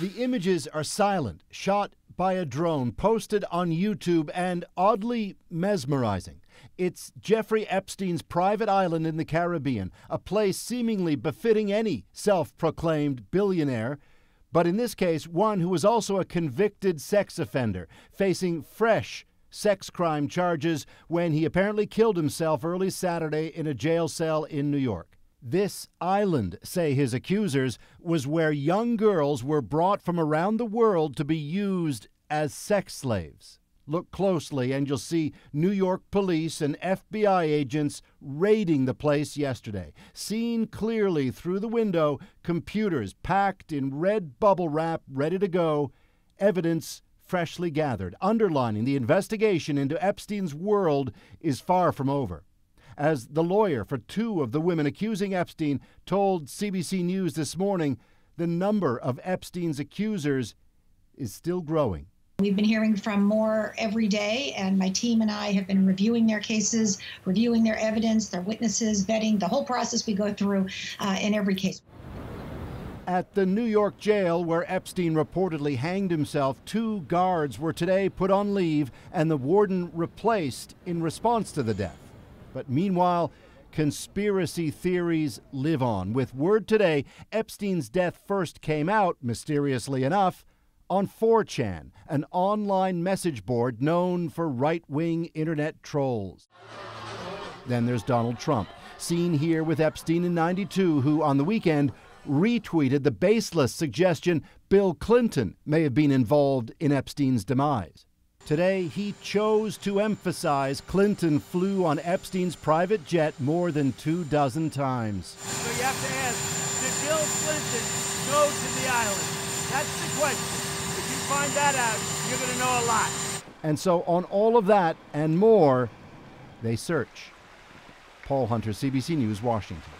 The images are silent, shot by a drone, posted on YouTube, and oddly mesmerizing. It's Jeffrey Epstein's private island in the Caribbean, a place seemingly befitting any self proclaimed billionaire, but in this case, one who was also a convicted sex offender, facing fresh sex crime charges when he apparently killed himself early Saturday in a jail cell in New York. This island, say his accusers, was where young girls were brought from around the world to be used as sex slaves. Look closely, and you'll see New York police and FBI agents raiding the place yesterday. Seen clearly through the window, computers packed in red bubble wrap, ready to go, evidence freshly gathered, underlining the investigation into Epstein's world is far from over. As the lawyer for two of the women accusing Epstein told CBC News this morning, the number of Epstein's accusers is still growing. We've been hearing from more every day, and my team and I have been reviewing their cases, reviewing their evidence, their witnesses, vetting the whole process we go through uh, in every case. At the New York jail where Epstein reportedly hanged himself, two guards were today put on leave and the warden replaced in response to the death. But meanwhile, conspiracy theories live on. With word today, Epstein's death first came out, mysteriously enough, on 4chan, an online message board known for right wing internet trolls. Then there's Donald Trump, seen here with Epstein in 92, who on the weekend retweeted the baseless suggestion Bill Clinton may have been involved in Epstein's demise. Today, he chose to emphasize Clinton flew on Epstein's private jet more than two dozen times. So you have to ask, did Bill Clinton go to the island? That's the question. If you find that out, you're going to know a lot. And so, on all of that and more, they search. Paul Hunter, CBC News, Washington.